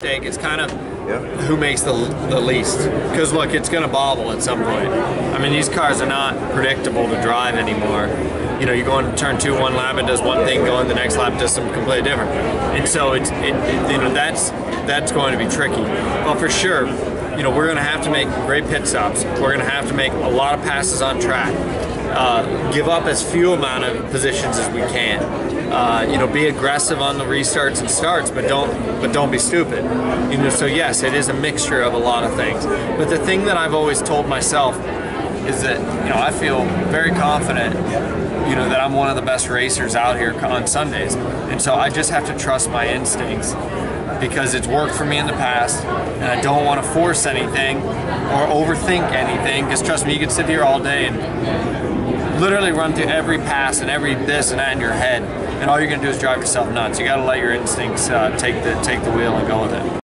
mistake. It's kind of Yeah. who makes the, the least. Because look, it's going to bobble at some point. I mean, these cars are not predictable to drive anymore. You know, you go into turn two, one lap, it does one thing, go in the next lap, it does something completely different. And so it's, it, it, you know, that's that's going to be tricky. But for sure, you know, we're going to have to make great pit stops. We're going to have to make a lot of passes on track. Uh, give up as few amount of positions as we can. Uh, you know, be aggressive on the restarts and starts, but don't but don't be stupid. You know, so yes, it is a mixture of a lot of things. But the thing that I've always told myself is that you know I feel very confident. You know that I'm one of the best racers out here on Sundays, and so I just have to trust my instincts because it's worked for me in the past, and I don't want to force anything or overthink anything. Because trust me, you could sit here all day and literally run through every pass and every this and that in your head, and all you're gonna do is drive yourself nuts. You gotta let your instincts uh, take the take the wheel and go with it.